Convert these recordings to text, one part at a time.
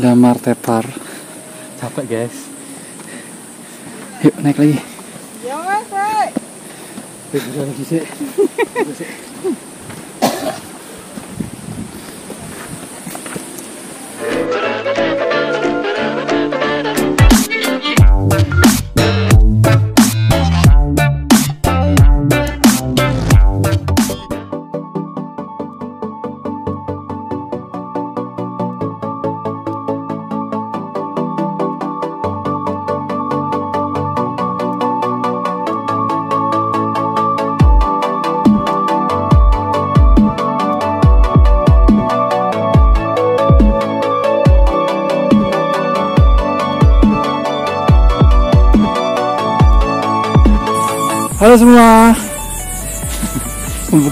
Damar Tepar. Capek guys. Yuk naik lagi. Ya mas, lagi sih.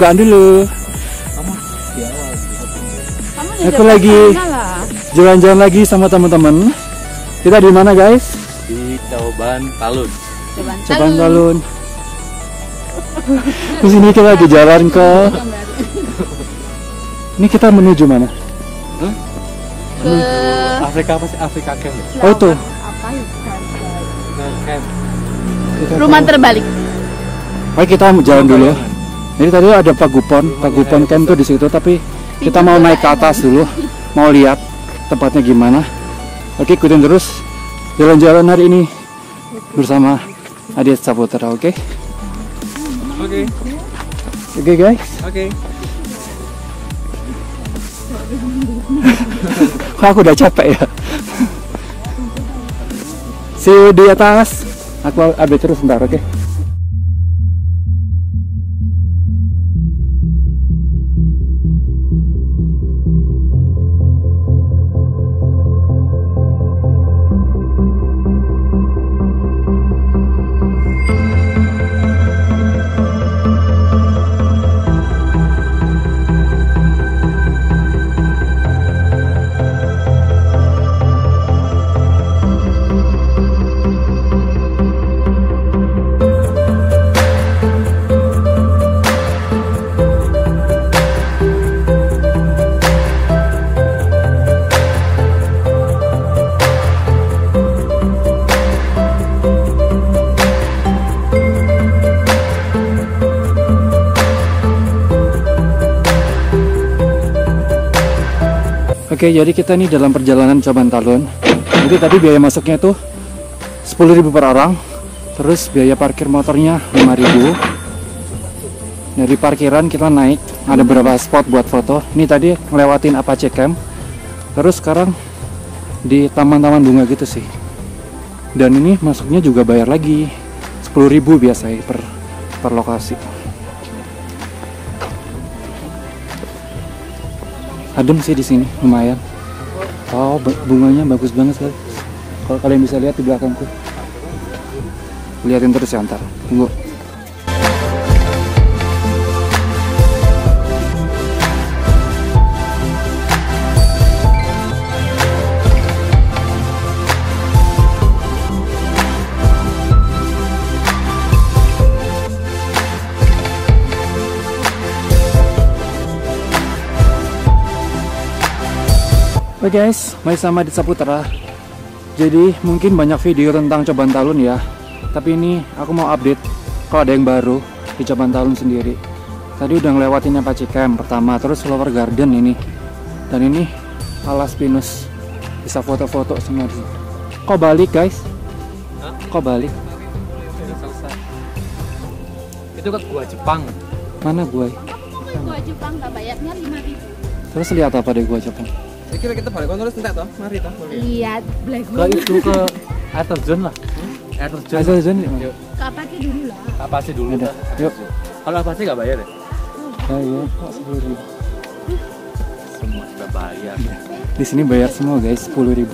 Pembukaan dulu. Kamu Aku lagi- Jalan-jalan lagi sama teman-teman. Kita di mana guys? Di Cauban Talun. Coban Talun. Di sini kita lagi jalan ke. Ini kita menuju mana? Ke Afrika apa sih? Afrika Camp ya? Oh tuh. apa ya? Camp. Rumah terbalik. Oke kita jalan dulu. Jadi tadi ada Pagupon, Pagupon Camp tuh di situ, tapi kita mau naik ke atas dulu, mau lihat tempatnya gimana. Oke ikutin terus jalan-jalan hari ini bersama Adit Saputra, oke? Oke. Oke guys, Oke. Kok aku udah capek ya. See you di atas. Aku update terus bentar, oke? Oke, jadi kita nih dalam perjalanan Coban Talun. Jadi tadi biaya masuknya itu 10.000 per orang. Terus biaya parkir motornya 5.000. Dari parkiran kita naik, ada beberapa spot buat foto. Ini tadi ngelewatin Apache Camp. Terus sekarang di taman-taman bunga gitu sih. Dan ini masuknya juga bayar lagi 10.000 biasanya per per lokasi. Adem sih di sini lumayan. Oh bunganya bagus banget sekali kalau kalian bisa lihat di belakangku. Liatin terus ya ntar. Tunggu Oke guys, masih sama di Saputra. Jadi mungkin banyak video tentang Coban Talun ya. Tapi ini aku mau update kalau ada yang baru di Coban Talun sendiri. Tadi udah ngelewatin Apache Camp pertama, terus Flower Garden ini. Dan ini Alas Pinus. Bisa foto-foto semua di sini. Kok balik guys? Hah? Kok balik? Itu kan gua Jepang. Mana gue? Gua Jepang bayarnya 5000. Terus lihat apa deh gue Jepang? Kira kita balik terus entek toh? Mari toh. Lihat Black Ke itu ke air terjun lah. Air terjun. Ayo Zon, yuk. Yuk. Kapan dulu lah. Apa sih dulu? Udah, yuk. Kalau apa sih nggak bayar ya? Ya, iya, kok 10.000. Semua sudah bayar. Di sini bayar semua guys, 10.000.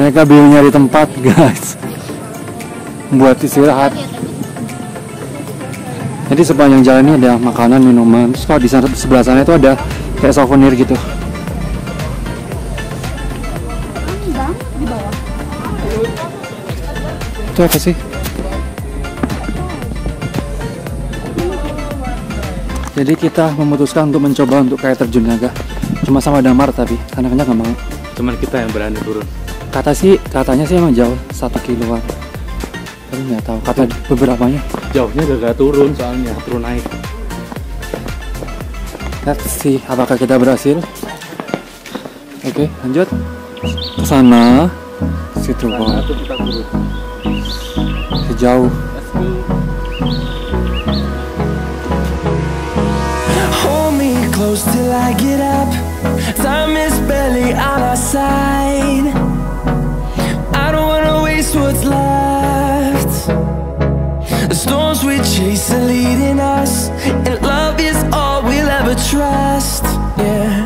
mereka bingung nyari tempat guys. Buat istirahat. Jadi sepanjang jalan ini ada makanan minuman. Terus kalau di sana sebelah sana itu ada kayak souvenir gitu. Itu apa sih? Jadi kita memutuskan untuk mencoba untuk kayak terjun naga. Cuma sama Damar tapi anak-anak nggak mau. Cuman kita yang berani turun. Kata sih katanya sih emang jauh satu kiloan tapi nggak tahu kata beberapanya Jauhnya udah gak turun soalnya, turun naik. let's see apakah kita berhasil oke lanjut ke sana situ bawah turun. sejauh. Hold me close till I get up. Time is barely on our side. Storms we chase are leading us, and love is all we'll ever trust. Yeah.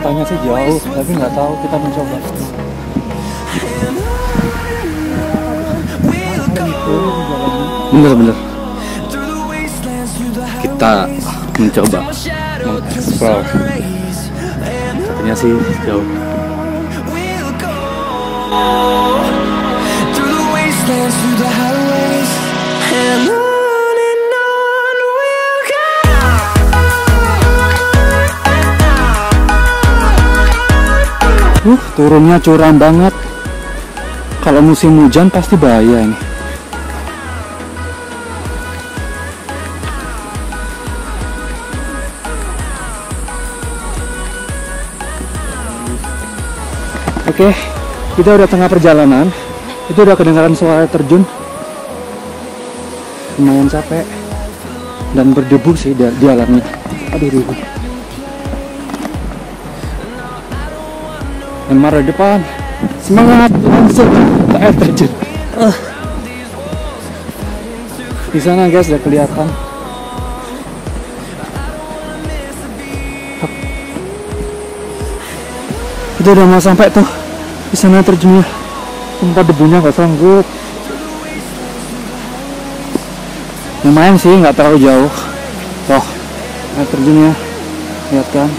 Katanya sih jauh tapi nggak tahu kita mencoba bener-bener Kita mencoba mengeksplor. Katanya sih jauh. Uh turunnya curam banget kalau musim hujan pasti bahaya ini Oke, kita udah tengah perjalanan. Itu udah kedengaran suara terjun. Lumayan capek dan berdebu sih di, alamnya. Aduh, debu. Emar di depan. Semangat langsung ke air terjun. Di sana guys udah kelihatan. Kita udah mau sampai tuh di sana terjunnya. Tempat debunya nggak sanggup. Lumayan sih nggak terlalu jauh. Toh air terjunnya lihat kan.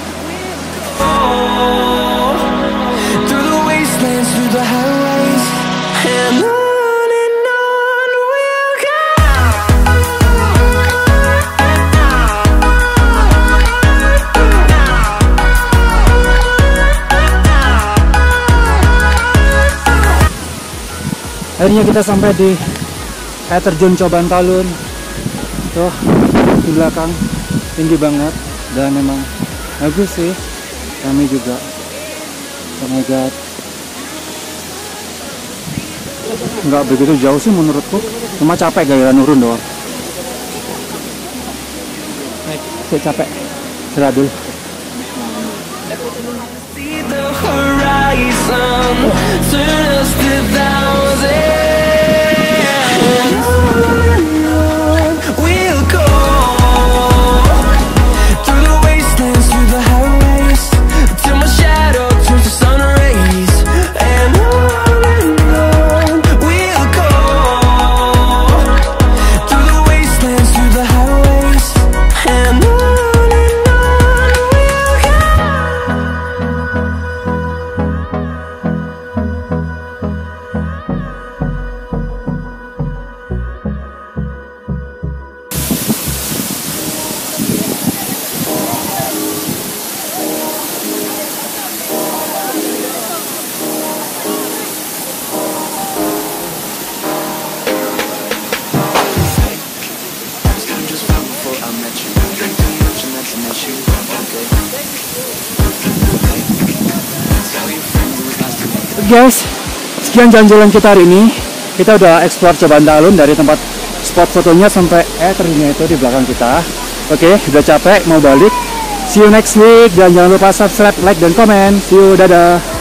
Akhirnya kita sampai di air terjun Coban Talun. Tuh di belakang. Tinggi banget. Dan memang bagus sih. Kami juga oh my god nggak begitu jauh sih menurutku. Cuma capek gaya nurun doang. Saya capek. Istirahat dulu Yes. Guys. Sekian jalan-jalan kita hari ini. Kita udah explore Coban Talun dari tempat spot fotonya sampai eh terjunnya itu di belakang kita. Oke udah capek mau balik. See you next week. Dan jangan lupa subscribe like dan komen. See you dadah